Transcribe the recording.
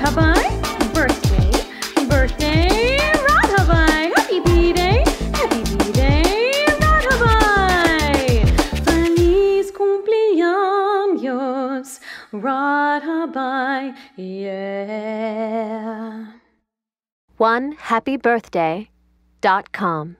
Radhabai, birthday, birthday, Radhabai. Happy B-Day, happy B-Day, Radhabai. Feliz cumpleaños, Radhabai, yeah. One happy birthday dot com.